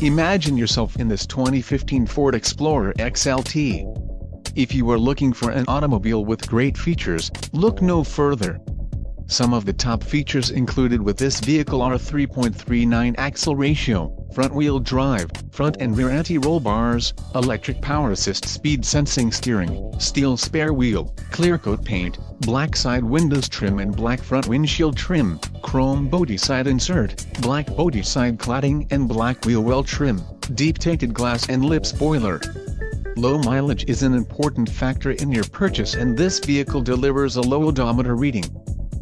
Imagine yourself in this 2015 Ford Explorer XLT. If you are looking for an automobile with great features, look no further. Some of the top features included with this vehicle are 3.39 axle ratio, front-wheel drive, front and rear anti-roll bars, electric power assist speed sensing steering, steel spare wheel, clear coat paint, black side windows trim and black front windshield trim, chrome body side insert, black body side cladding and black wheel well trim, deep tinted glass and lip spoiler. Low mileage is an important factor in your purchase and this vehicle delivers a low odometer reading.